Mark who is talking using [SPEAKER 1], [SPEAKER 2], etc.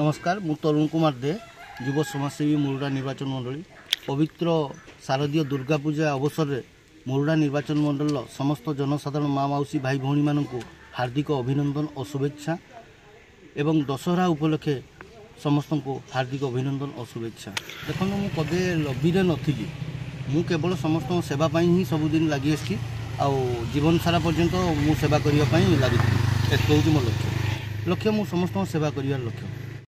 [SPEAKER 1] নমস্কার মু তরুণ কুমার দে যুব সমাজসেবী মুরুড়া নির্বাচন মন্ডলী পবিত্র শারদীয় দুর্গাপূজা অবসরে মুরুড়া নির্বাচন মণ্ডলীর সমস্ত জনসাধারণ মা মাউসী ভাই ভৌণী মানুষ হার্দিক অভিনন্দন ও শুভেচ্ছা এবং দশহরা উপলক্ষে সমস্ত হার্দিক অভিনন্দন ও শুভেচ্ছা দেখুন মু কবে লবিরে নথিলি মু কেবল সমস্ত সেবা পাই হি সবুদিন লাগি আসছি আউ জীবন সারা পর্যন্ত মু সেবা করিবা পাই লাগিଥିଲି এত হচ্ছে মো লক্ষ্য লক্ষ্য মু সমস্ত সেবা করিবার লক্ষ্য